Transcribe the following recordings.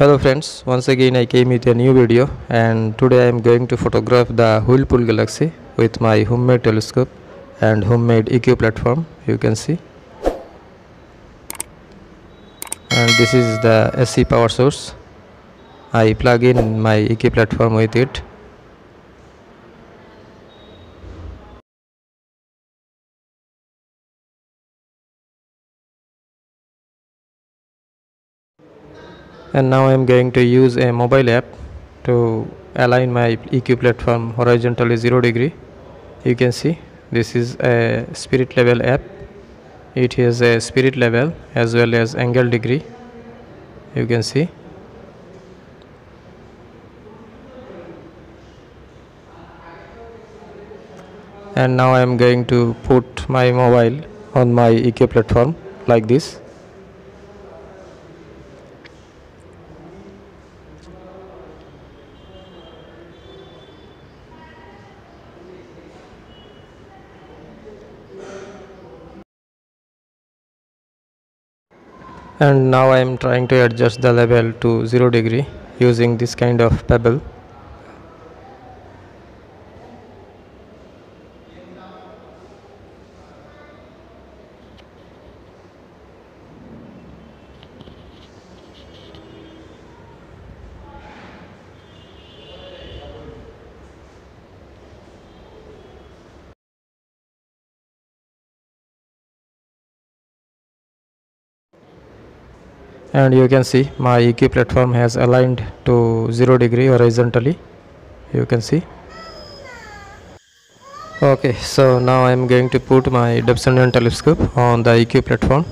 Hello friends, once again I came with a new video and today I am going to photograph the Whirlpool Galaxy with my homemade telescope and homemade EQ platform you can see. And this is the AC power source. I plug in my EQ platform with it and now I am going to use a mobile app to align my EQ platform horizontally 0 degree. You can see this is a spirit level app. It has a spirit level as well as angle degree. You can see. And now I am going to put my mobile on my EQ platform like this and now I am trying to adjust the level to 0 degree using this kind of pebble and you can see my EQ platform has aligned to 0 degree horizontally. You can see. Okay so now I am going to put my Dobsonian telescope on the EQ platform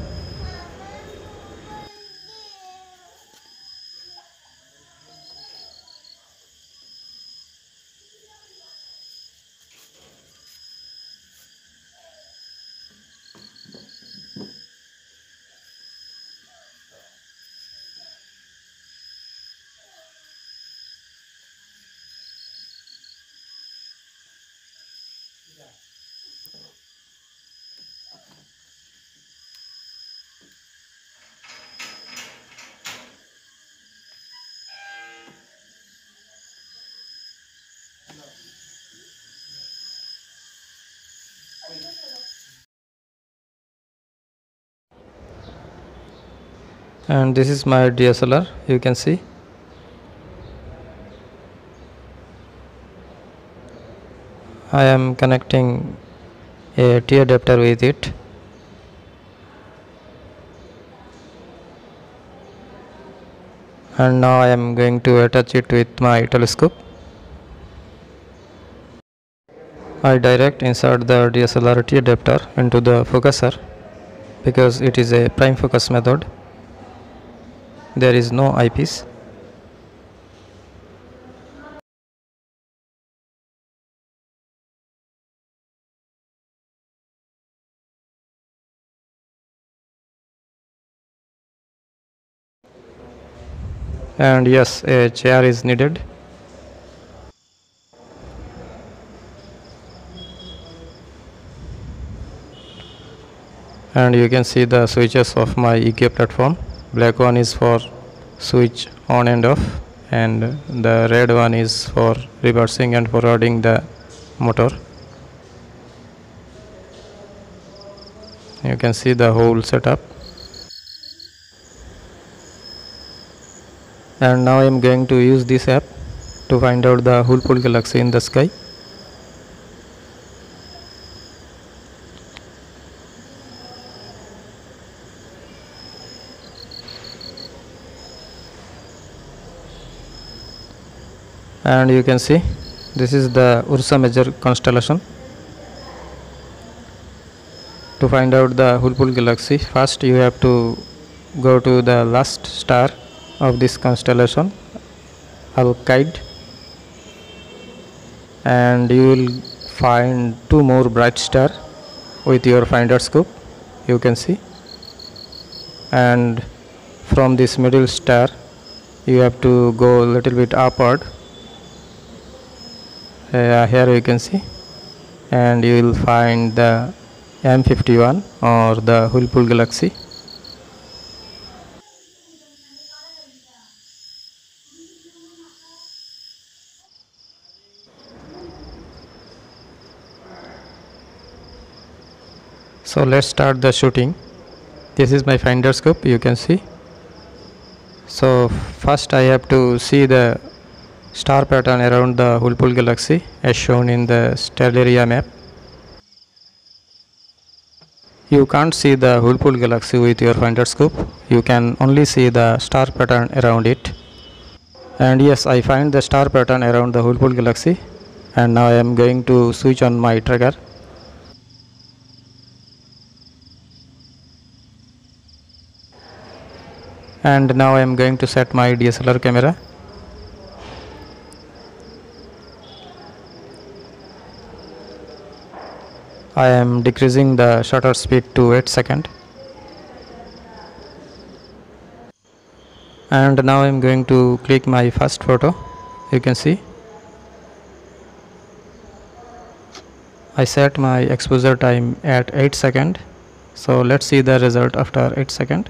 and this is my DSLR you can see. I am connecting a T adapter with it. And now I am going to attach it with my telescope. I direct insert the DSLR T adapter into the focuser because it is a prime focus method there is no eyepiece. And yes a chair is needed. And you can see the switches of my EQ platform black one is for switch on and off and the red one is for reversing and forwarding the motor. You can see the whole setup. And now I am going to use this app to find out the Whirlpool galaxy in the sky and you can see this is the Ursa Major constellation. To find out the Whirlpool galaxy first you have to go to the last star of this constellation Alkaid. And you will find two more bright star with your finder scope you can see. And from this middle star you have to go a little bit upward uh, here you can see. And you will find the M51 or the Whirlpool Galaxy. So let's start the shooting. This is my finder scope you can see. So first I have to see the star pattern around the Whirlpool galaxy as shown in the Stellarium map. You can't see the Whirlpool galaxy with your finder scope you can only see the star pattern around it. And yes I find the star pattern around the Whirlpool galaxy and now I am going to switch on my trigger. And now I am going to set my DSLR camera I am decreasing the shutter speed to 8 second. And now I am going to click my first photo. You can see. I set my exposure time at 8 second. So let's see the result after 8 second.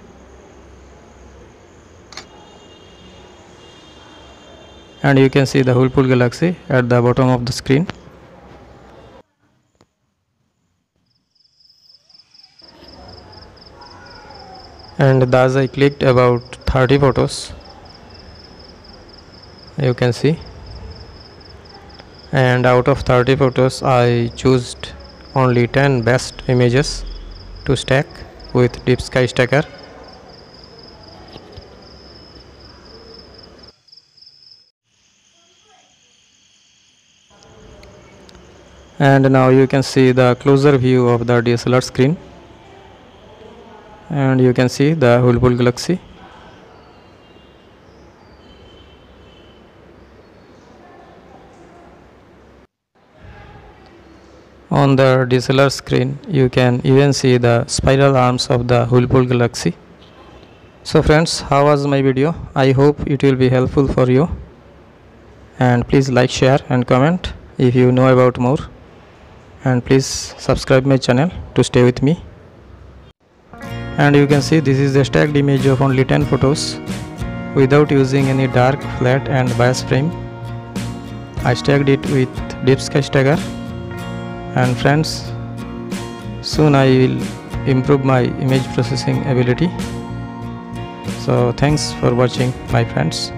And you can see the Whirlpool galaxy at the bottom of the screen and thus I clicked about 30 photos. You can see. And out of 30 photos I chose only 10 best images to stack with deep sky stacker. And now you can see the closer view of the DSLR screen and you can see the Whirlpool Galaxy. On the DSLR screen you can even see the spiral arms of the Whirlpool Galaxy. So friends how was my video? I hope it will be helpful for you. And please like share and comment if you know about more. And please subscribe my channel to stay with me and you can see this is a stacked image of only 10 photos without using any dark flat and bias frame. I stacked it with deep sky stacker and friends soon I will improve my image processing ability. So thanks for watching my friends